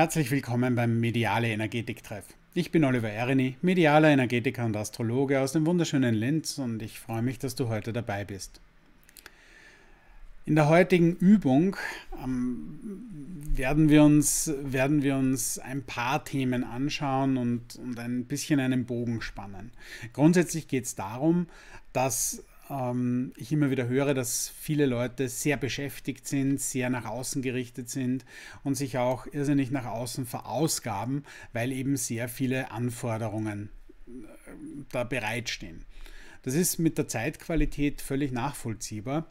Herzlich willkommen beim Mediale Energetik-Treff. Ich bin Oliver Ereni, medialer Energetiker und Astrologe aus dem wunderschönen Linz und ich freue mich, dass du heute dabei bist. In der heutigen Übung ähm, werden, wir uns, werden wir uns ein paar Themen anschauen und, und ein bisschen einen Bogen spannen. Grundsätzlich geht es darum, dass ähm, ich immer wieder höre, dass viele Leute sehr beschäftigt sind, sehr nach außen gerichtet sind und sich auch irrsinnig nach außen verausgaben, weil eben sehr viele Anforderungen äh, da bereitstehen. Das ist mit der Zeitqualität völlig nachvollziehbar,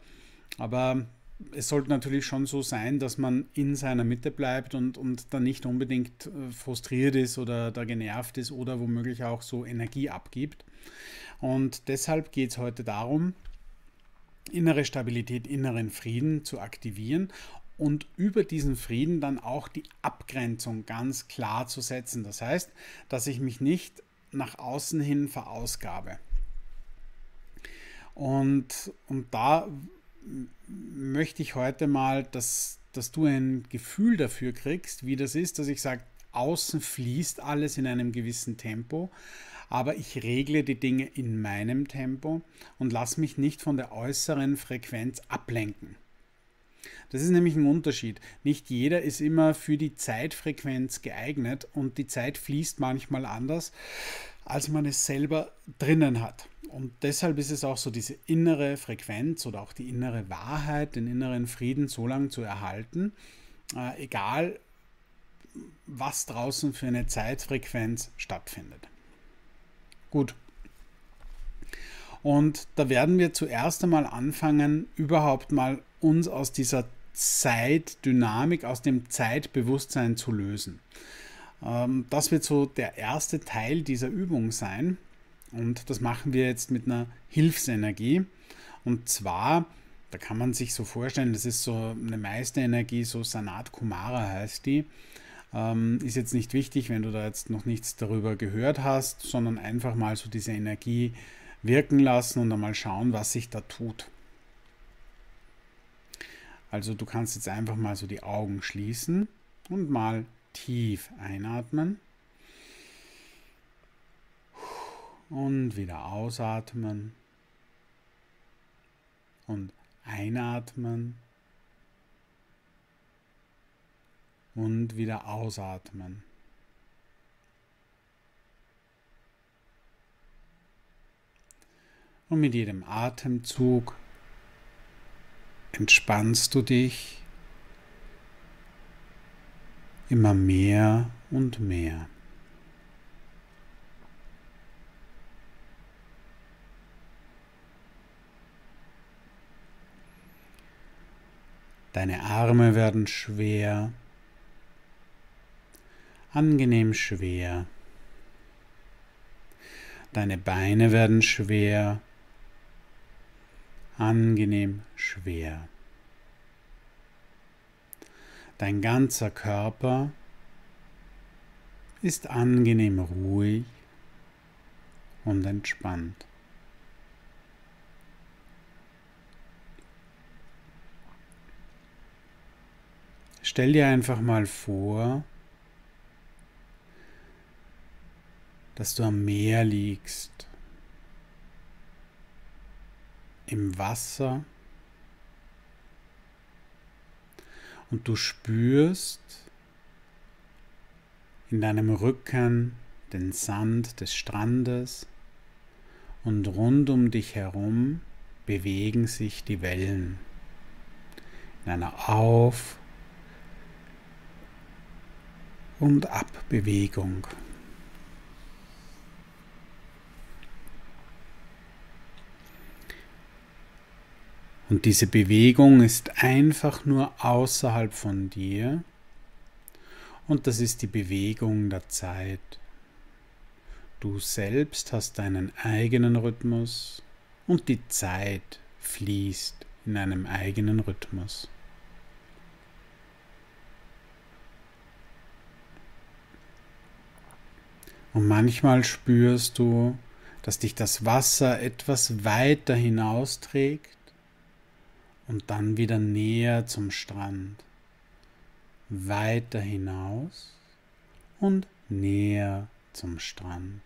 aber es sollte natürlich schon so sein, dass man in seiner Mitte bleibt und, und dann nicht unbedingt äh, frustriert ist oder da genervt ist oder womöglich auch so Energie abgibt. Und deshalb geht es heute darum, innere Stabilität, inneren Frieden zu aktivieren und über diesen Frieden dann auch die Abgrenzung ganz klar zu setzen. Das heißt, dass ich mich nicht nach außen hin verausgabe. Und, und da möchte ich heute mal, dass, dass du ein Gefühl dafür kriegst, wie das ist, dass ich sage, außen fließt alles in einem gewissen Tempo, aber ich regle die Dinge in meinem Tempo und lasse mich nicht von der äußeren Frequenz ablenken. Das ist nämlich ein Unterschied. Nicht jeder ist immer für die Zeitfrequenz geeignet und die Zeit fließt manchmal anders, als man es selber drinnen hat. Und deshalb ist es auch so, diese innere Frequenz oder auch die innere Wahrheit, den inneren Frieden so lange zu erhalten, äh, egal was draußen für eine Zeitfrequenz stattfindet. Gut. Und da werden wir zuerst einmal anfangen, überhaupt mal uns aus dieser Zeitdynamik, aus dem Zeitbewusstsein zu lösen. Ähm, das wird so der erste Teil dieser Übung sein. Und das machen wir jetzt mit einer Hilfsenergie. Und zwar, da kann man sich so vorstellen, das ist so eine Meisterenergie, so Sanat Kumara heißt die. Ähm, ist jetzt nicht wichtig, wenn du da jetzt noch nichts darüber gehört hast, sondern einfach mal so diese Energie wirken lassen und dann mal schauen, was sich da tut. Also du kannst jetzt einfach mal so die Augen schließen und mal tief einatmen. Und wieder ausatmen. Und einatmen und wieder ausatmen. Und mit jedem Atemzug entspannst du dich immer mehr und mehr. Deine Arme werden schwer angenehm schwer. Deine Beine werden schwer, angenehm schwer. Dein ganzer Körper ist angenehm ruhig und entspannt. Stell dir einfach mal vor, dass du am Meer liegst, im Wasser und du spürst in deinem Rücken den Sand des Strandes und rund um dich herum bewegen sich die Wellen in einer Auf- und Abbewegung. Und diese Bewegung ist einfach nur außerhalb von dir. Und das ist die Bewegung der Zeit. Du selbst hast deinen eigenen Rhythmus und die Zeit fließt in einem eigenen Rhythmus. Und manchmal spürst du, dass dich das Wasser etwas weiter hinausträgt und dann wieder näher zum Strand, weiter hinaus und näher zum Strand.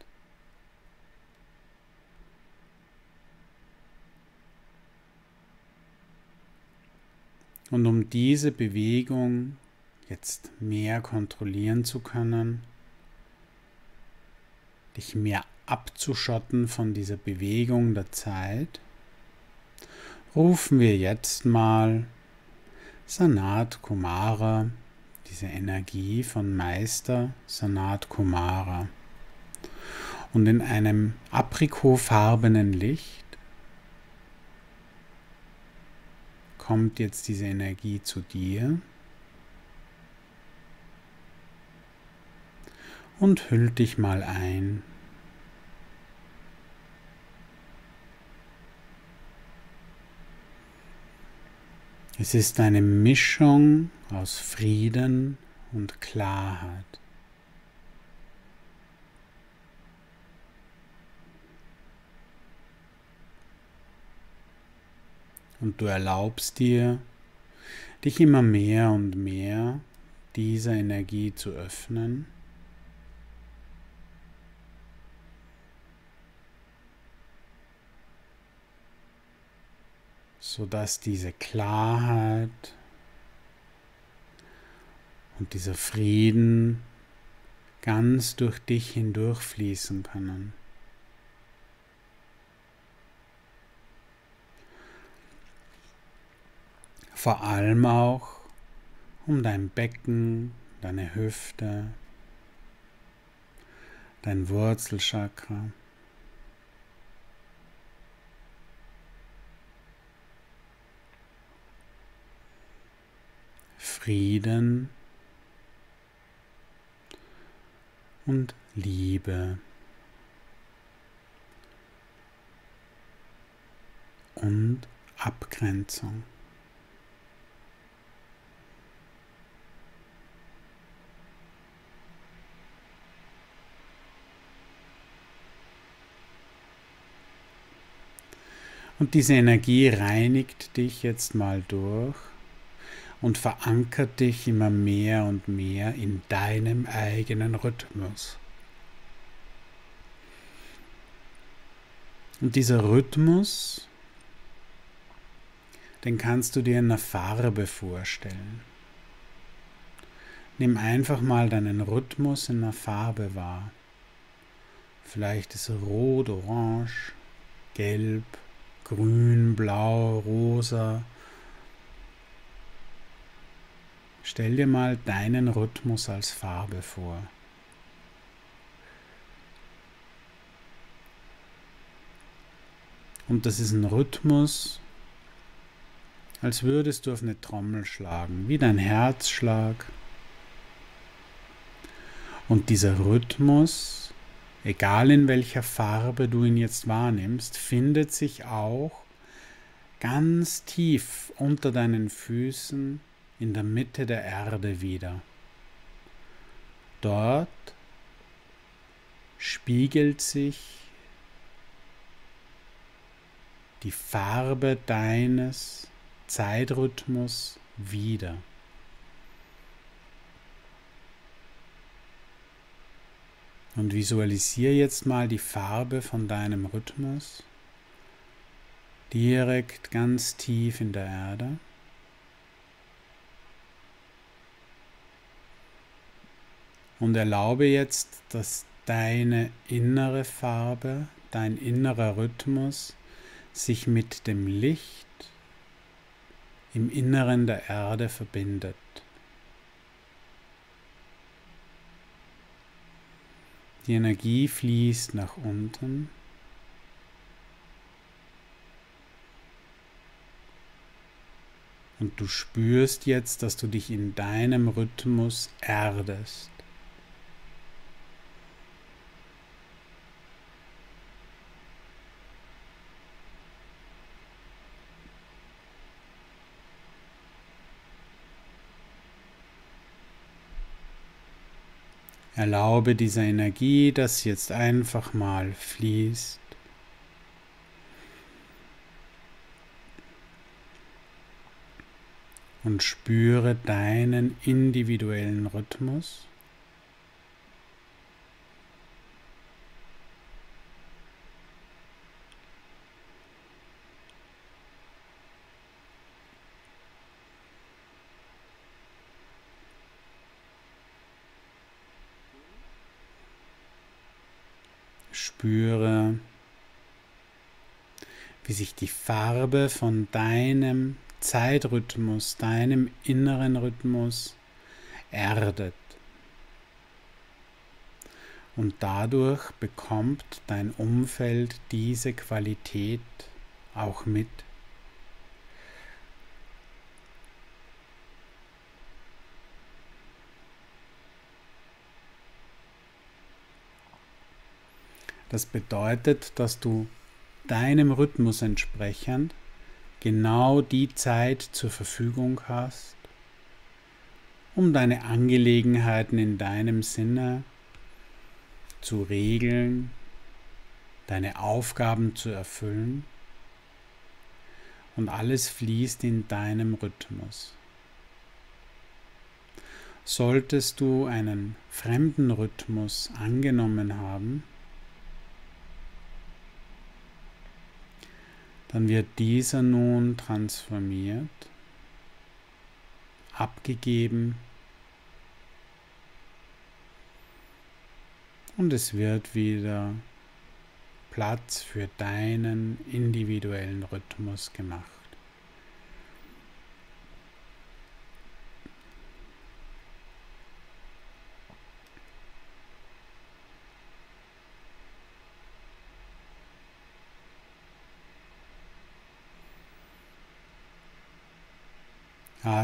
Und um diese Bewegung jetzt mehr kontrollieren zu können, dich mehr abzuschotten von dieser Bewegung der Zeit, rufen wir jetzt mal Sanat Kumara, diese Energie von Meister Sanat Kumara. Und in einem aprikotfarbenen Licht kommt jetzt diese Energie zu dir und hüllt dich mal ein. Es ist eine Mischung aus Frieden und Klarheit. Und du erlaubst dir, dich immer mehr und mehr dieser Energie zu öffnen. Sodass diese Klarheit und dieser Frieden ganz durch dich hindurchfließen können. Vor allem auch um dein Becken, deine Hüfte, dein Wurzelchakra. Frieden und Liebe und Abgrenzung. Und diese Energie reinigt dich jetzt mal durch und verankert dich immer mehr und mehr in deinem eigenen Rhythmus. Und dieser Rhythmus, den kannst du dir in einer Farbe vorstellen. Nimm einfach mal deinen Rhythmus in einer Farbe wahr. Vielleicht ist er rot, orange, gelb, grün, blau, rosa, Stell dir mal deinen Rhythmus als Farbe vor. Und das ist ein Rhythmus, als würdest du auf eine Trommel schlagen, wie dein Herzschlag. Und dieser Rhythmus, egal in welcher Farbe du ihn jetzt wahrnimmst, findet sich auch ganz tief unter deinen Füßen in der Mitte der Erde wieder. Dort spiegelt sich die Farbe deines Zeitrhythmus wieder. Und visualisiere jetzt mal die Farbe von deinem Rhythmus direkt ganz tief in der Erde. Und erlaube jetzt, dass deine innere Farbe, dein innerer Rhythmus sich mit dem Licht im Inneren der Erde verbindet. Die Energie fließt nach unten. Und du spürst jetzt, dass du dich in deinem Rhythmus erdest. Erlaube dieser Energie, dass jetzt einfach mal fließt. Und spüre deinen individuellen Rhythmus. Spüre, wie sich die Farbe von deinem Zeitrhythmus, deinem inneren Rhythmus erdet. Und dadurch bekommt dein Umfeld diese Qualität auch mit. Das bedeutet, dass du deinem Rhythmus entsprechend genau die Zeit zur Verfügung hast, um deine Angelegenheiten in deinem Sinne zu regeln, deine Aufgaben zu erfüllen und alles fließt in deinem Rhythmus. Solltest du einen fremden Rhythmus angenommen haben, dann wird dieser nun transformiert, abgegeben und es wird wieder Platz für deinen individuellen Rhythmus gemacht.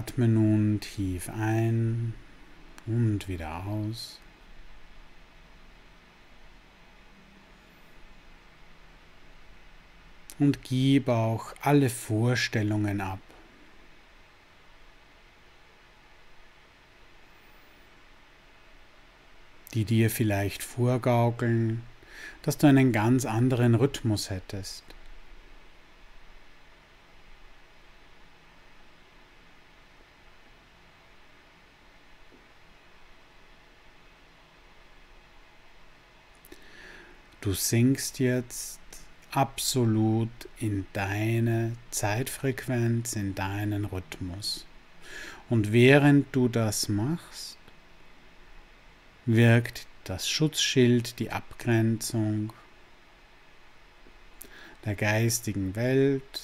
Atme nun tief ein und wieder aus. Und gib auch alle Vorstellungen ab. die dir vielleicht vorgaukeln, dass du einen ganz anderen Rhythmus hättest. Du sinkst jetzt absolut in deine Zeitfrequenz, in deinen Rhythmus. Und während du das machst, wirkt das Schutzschild, die Abgrenzung der geistigen Welt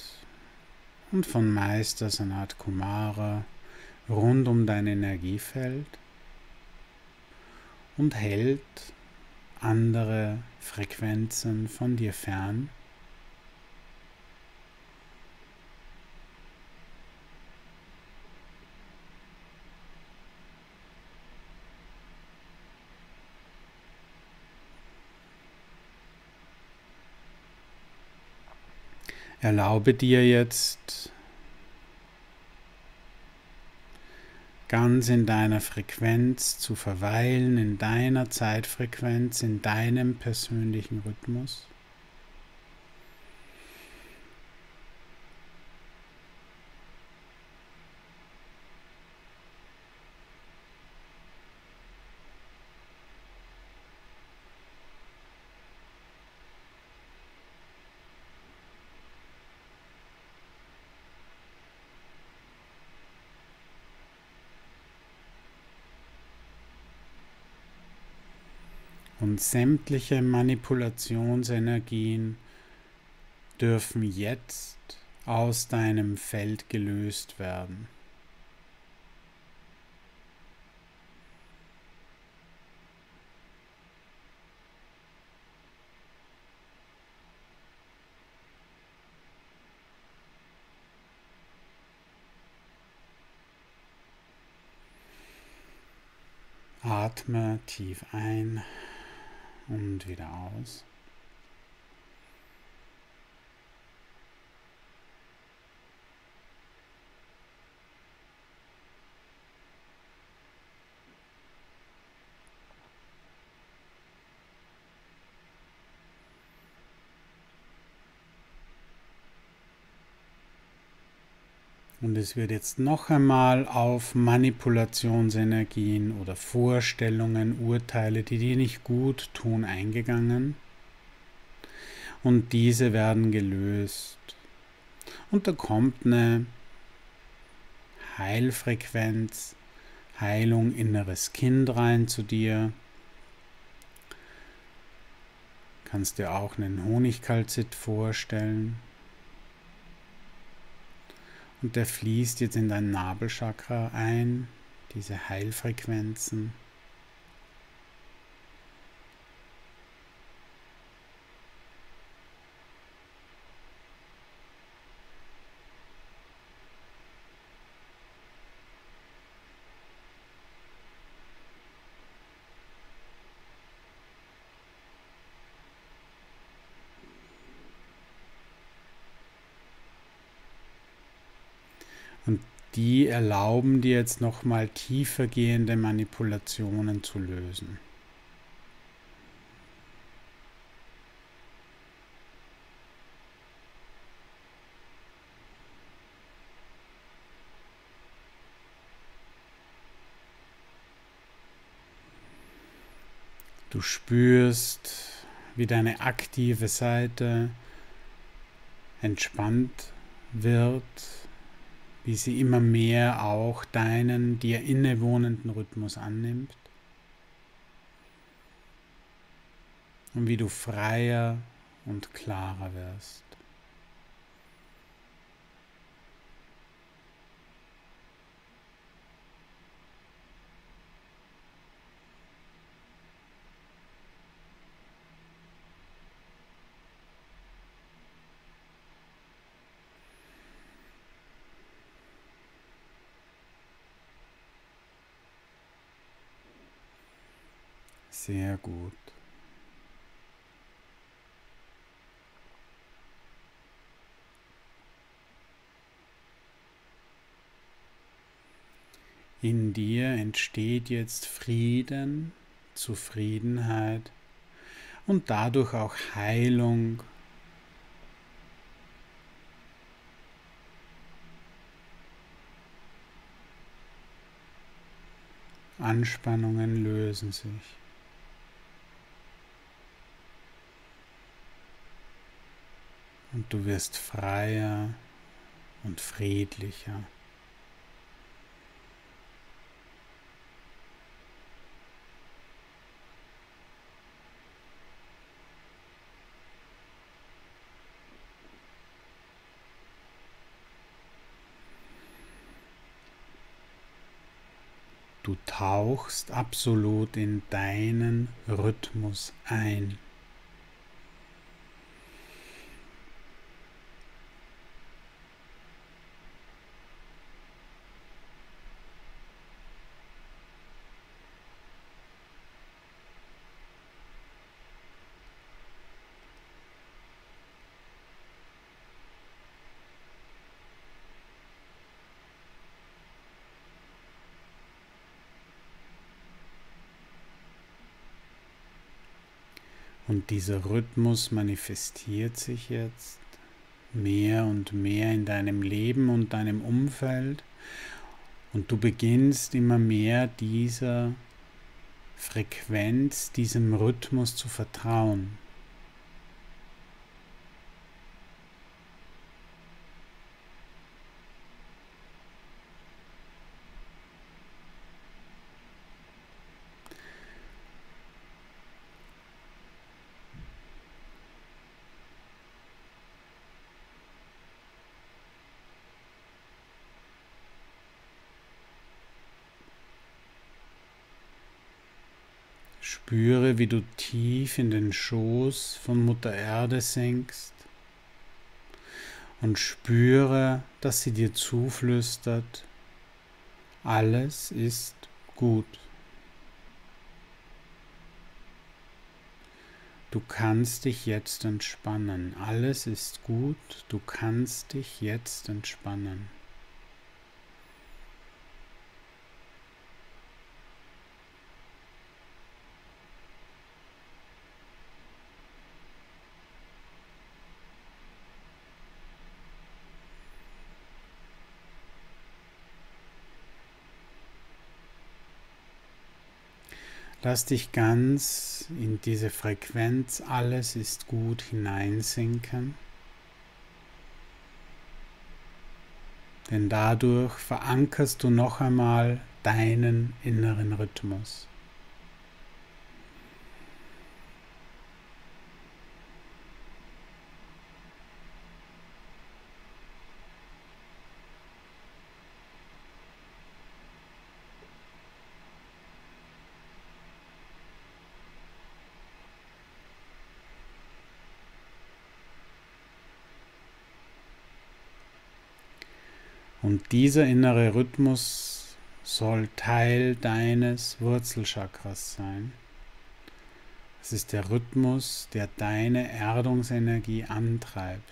und von Meister Sanat Kumara rund um dein Energiefeld und hält andere Frequenzen von dir fern. Erlaube dir jetzt ganz in deiner Frequenz zu verweilen, in deiner Zeitfrequenz, in deinem persönlichen Rhythmus. Und sämtliche Manipulationsenergien dürfen jetzt aus deinem Feld gelöst werden. Atme tief ein und wieder aus. Und es wird jetzt noch einmal auf Manipulationsenergien oder Vorstellungen, Urteile, die dir nicht gut tun, eingegangen. Und diese werden gelöst. Und da kommt eine Heilfrequenz, Heilung inneres Kind rein zu dir. Kannst dir auch einen Honigkalzit vorstellen. Und der fließt jetzt in dein Nabelchakra ein, diese Heilfrequenzen. Und die erlauben dir jetzt nochmal tiefergehende Manipulationen zu lösen. Du spürst, wie deine aktive Seite entspannt wird wie sie immer mehr auch deinen dir innewohnenden Rhythmus annimmt und wie du freier und klarer wirst. Sehr gut. In dir entsteht jetzt Frieden, Zufriedenheit und dadurch auch Heilung. Anspannungen lösen sich. Und du wirst freier und friedlicher. Du tauchst absolut in deinen Rhythmus ein. Dieser Rhythmus manifestiert sich jetzt mehr und mehr in deinem Leben und deinem Umfeld. Und du beginnst immer mehr dieser Frequenz, diesem Rhythmus zu vertrauen. Spüre, wie du tief in den Schoß von Mutter Erde sinkst und spüre, dass sie dir zuflüstert, alles ist gut. Du kannst dich jetzt entspannen. Alles ist gut. Du kannst dich jetzt entspannen. Lass dich ganz in diese Frequenz, alles ist gut, hineinsinken. Denn dadurch verankerst du noch einmal deinen inneren Rhythmus. Und dieser innere Rhythmus soll Teil deines Wurzelchakras sein. Es ist der Rhythmus, der deine Erdungsenergie antreibt.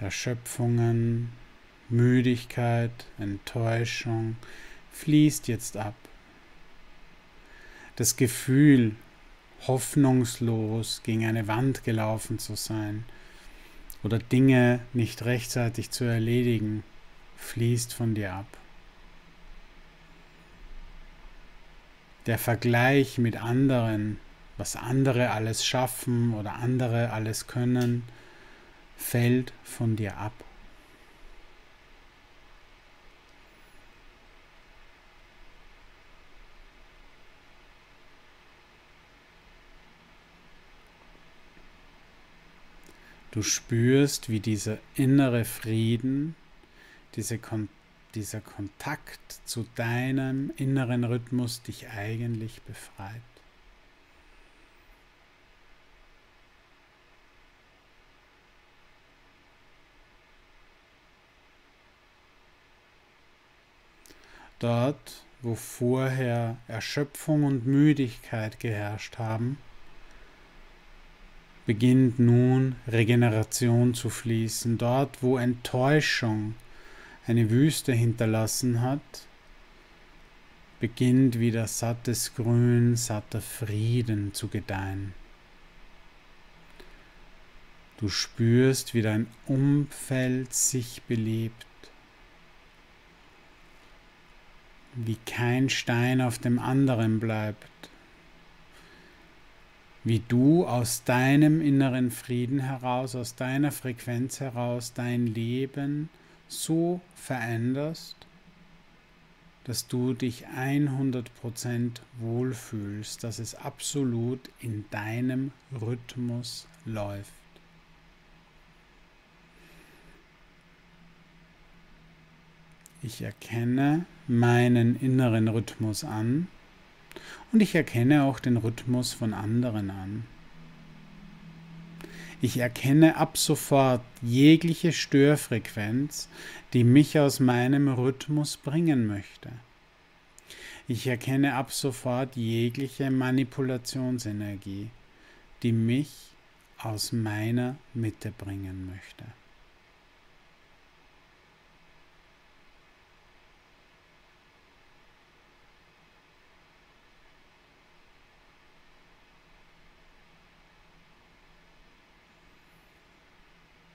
Erschöpfungen, Müdigkeit, Enttäuschung fließt jetzt ab. Das Gefühl, hoffnungslos gegen eine Wand gelaufen zu sein oder Dinge nicht rechtzeitig zu erledigen, fließt von dir ab. Der Vergleich mit anderen, was andere alles schaffen oder andere alles können, fällt von dir ab. Du spürst, wie dieser innere Frieden, diese Kon dieser Kontakt zu deinem inneren Rhythmus dich eigentlich befreit. Dort, wo vorher Erschöpfung und Müdigkeit geherrscht haben, beginnt nun Regeneration zu fließen. Dort, wo Enttäuschung eine Wüste hinterlassen hat, beginnt wieder sattes Grün, satter Frieden zu gedeihen. Du spürst, wie dein Umfeld sich belebt. wie kein Stein auf dem anderen bleibt, wie du aus deinem inneren Frieden heraus, aus deiner Frequenz heraus dein Leben so veränderst, dass du dich 100% wohlfühlst, dass es absolut in deinem Rhythmus läuft. Ich erkenne meinen inneren Rhythmus an und ich erkenne auch den Rhythmus von anderen an. Ich erkenne ab sofort jegliche Störfrequenz, die mich aus meinem Rhythmus bringen möchte. Ich erkenne ab sofort jegliche Manipulationsenergie, die mich aus meiner Mitte bringen möchte.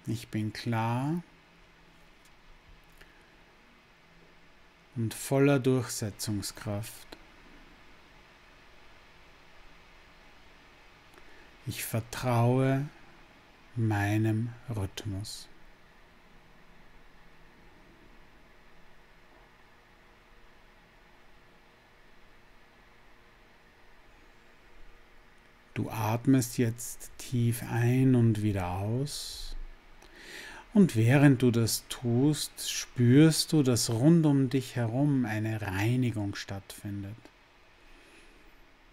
Ich bin klar und voller Durchsetzungskraft. Ich vertraue meinem Rhythmus. Du atmest jetzt tief ein und wieder aus. Und während du das tust, spürst du, dass rund um dich herum eine Reinigung stattfindet.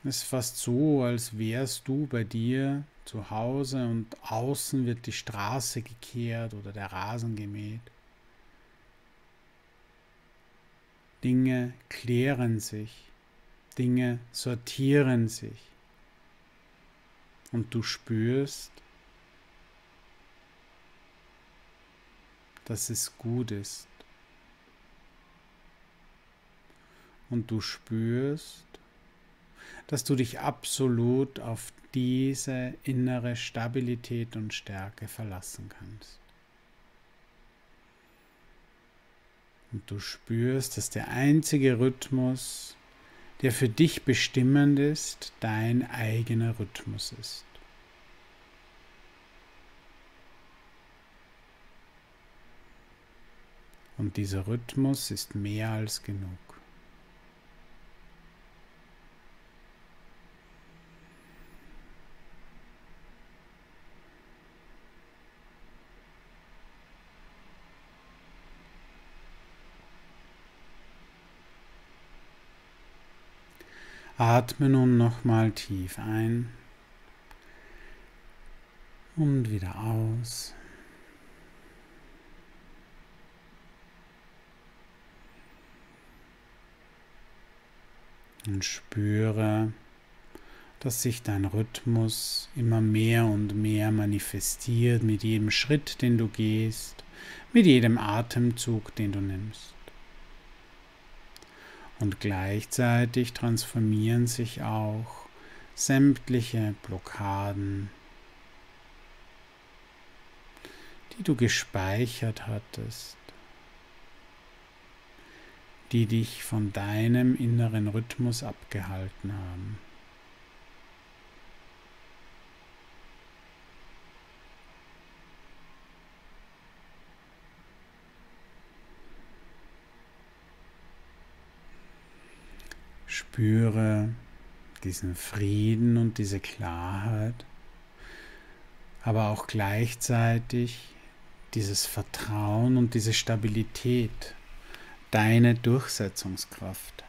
Es ist fast so, als wärst du bei dir zu Hause und außen wird die Straße gekehrt oder der Rasen gemäht. Dinge klären sich, Dinge sortieren sich. Und du spürst, dass es gut ist. Und du spürst, dass du dich absolut auf diese innere Stabilität und Stärke verlassen kannst. Und du spürst, dass der einzige Rhythmus, der für dich bestimmend ist, dein eigener Rhythmus ist. Und dieser Rhythmus ist mehr als genug. Atme nun nochmal tief ein und wieder aus. Und spüre, dass sich dein Rhythmus immer mehr und mehr manifestiert mit jedem Schritt, den du gehst, mit jedem Atemzug, den du nimmst. Und gleichzeitig transformieren sich auch sämtliche Blockaden, die du gespeichert hattest, die dich von deinem inneren Rhythmus abgehalten haben. Spüre diesen Frieden und diese Klarheit, aber auch gleichzeitig dieses Vertrauen und diese Stabilität, deine Durchsetzungskraft.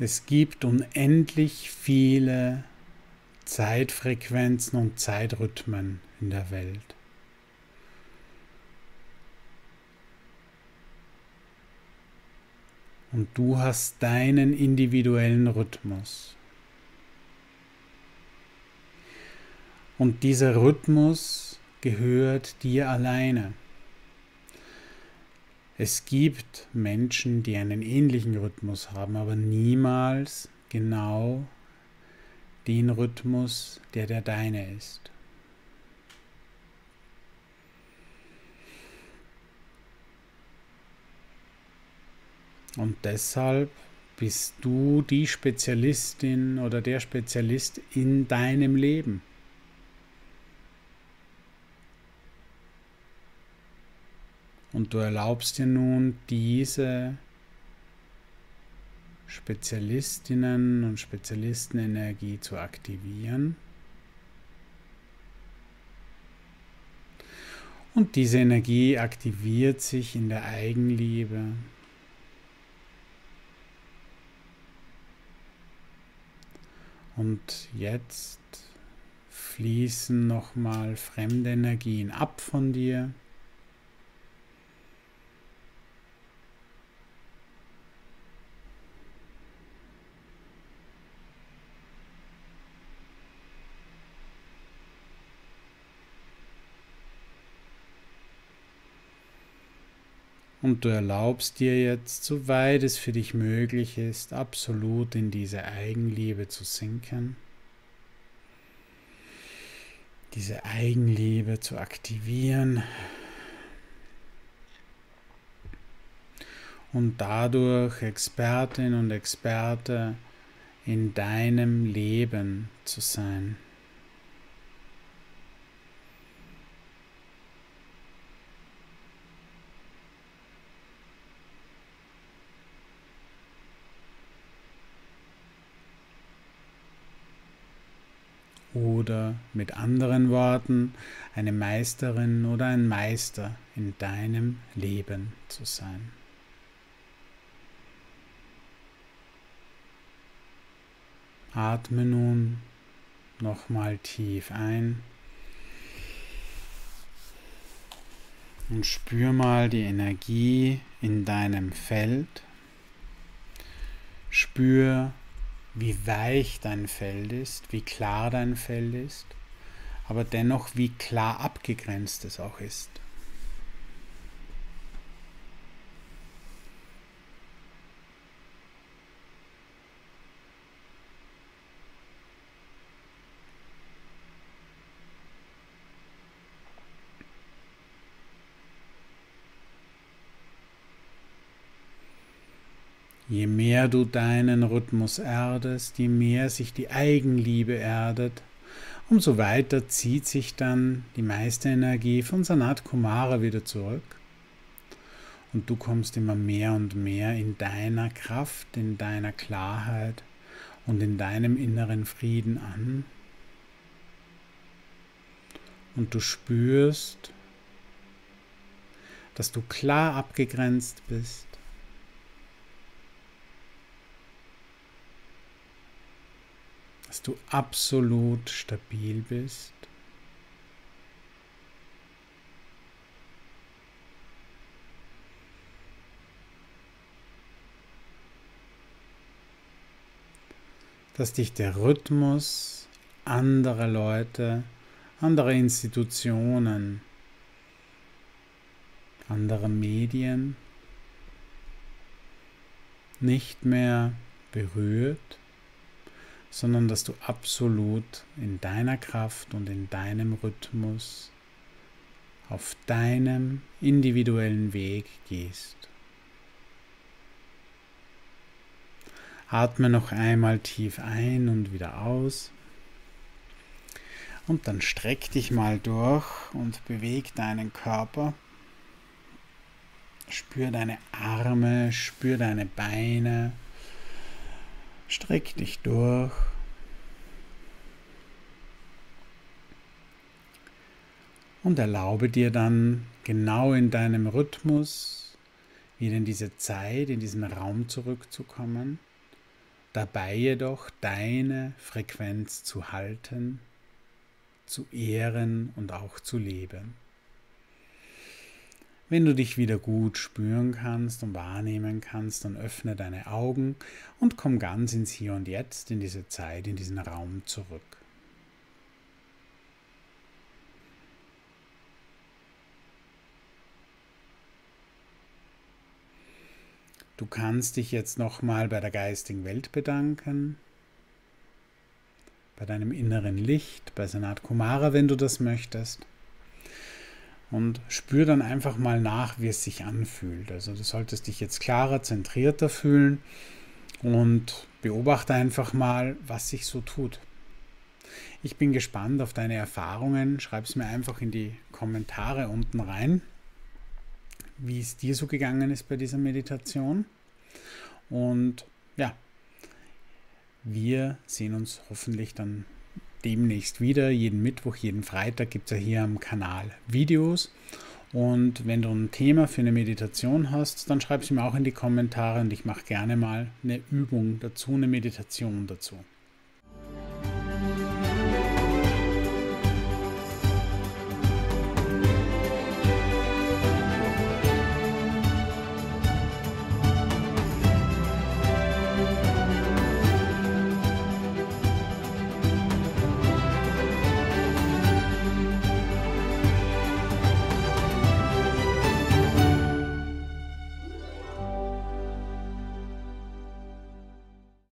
Es gibt unendlich viele Zeitfrequenzen und Zeitrhythmen in der Welt. Und du hast deinen individuellen Rhythmus. Und dieser Rhythmus gehört dir alleine. Es gibt Menschen, die einen ähnlichen Rhythmus haben, aber niemals genau den Rhythmus, der der deine ist. Und deshalb bist du die Spezialistin oder der Spezialist in deinem Leben. Und du erlaubst dir nun diese Spezialistinnen und Spezialistenenergie zu aktivieren. Und diese Energie aktiviert sich in der Eigenliebe. Und jetzt fließen nochmal fremde Energien ab von dir. Und du erlaubst dir jetzt, soweit es für dich möglich ist, absolut in diese Eigenliebe zu sinken, diese Eigenliebe zu aktivieren und dadurch Expertin und Experte in deinem Leben zu sein. Oder mit anderen Worten, eine Meisterin oder ein Meister in deinem Leben zu sein. Atme nun nochmal tief ein und spür mal die Energie in deinem Feld. Spür wie weich dein Feld ist, wie klar dein Feld ist, aber dennoch wie klar abgegrenzt es auch ist. Mehr du deinen Rhythmus erdest, je mehr sich die Eigenliebe erdet, umso weiter zieht sich dann die meiste Energie von Sanat Kumara wieder zurück. Und du kommst immer mehr und mehr in deiner Kraft, in deiner Klarheit und in deinem inneren Frieden an. Und du spürst, dass du klar abgegrenzt bist dass du absolut stabil bist. dass dich der Rhythmus anderer Leute, anderer Institutionen, anderer Medien nicht mehr berührt sondern dass du absolut in deiner Kraft und in deinem Rhythmus auf deinem individuellen Weg gehst. Atme noch einmal tief ein und wieder aus. Und dann streck dich mal durch und beweg deinen Körper. Spür deine Arme, spür deine Beine, Streck dich durch. Und erlaube dir dann genau in deinem Rhythmus wieder in diese Zeit, in diesen Raum zurückzukommen, dabei jedoch deine Frequenz zu halten, zu ehren und auch zu leben. Wenn du dich wieder gut spüren kannst und wahrnehmen kannst, dann öffne deine Augen und komm ganz ins Hier und Jetzt, in diese Zeit, in diesen Raum zurück. Du kannst dich jetzt nochmal bei der geistigen Welt bedanken, bei deinem inneren Licht, bei Sanat Kumara, wenn du das möchtest und spür dann einfach mal nach, wie es sich anfühlt. Also du solltest dich jetzt klarer, zentrierter fühlen und beobachte einfach mal, was sich so tut. Ich bin gespannt auf deine Erfahrungen. Schreib es mir einfach in die Kommentare unten rein, wie es dir so gegangen ist bei dieser Meditation. Und ja, wir sehen uns hoffentlich dann demnächst wieder. Jeden Mittwoch, jeden Freitag gibt es ja hier am Kanal Videos. Und wenn du ein Thema für eine Meditation hast, dann schreib es mir auch in die Kommentare und ich mache gerne mal eine Übung dazu, eine Meditation dazu.